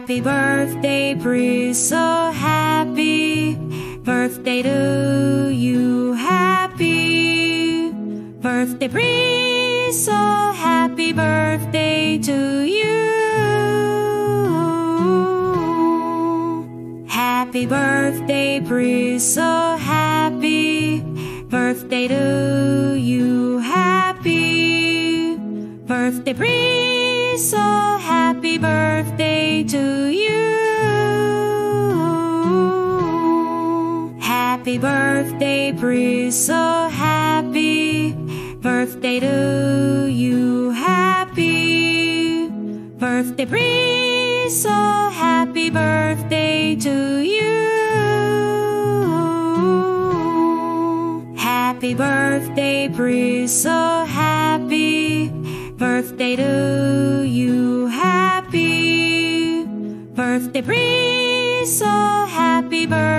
Happy birthday, Parisa happy birthday to you. Happy birthday, Parisa happy birthday to you. Happy birthday, Parisa happy birthday to you. Happy birthday, Parisa happy birthday to you. Happy birthday, Parisa happy birthday to you. Happy birthday, Parisa happy birthday to you. Happy birthday, Parisa happy birthday to you. Birthday, Parisa happy birthday.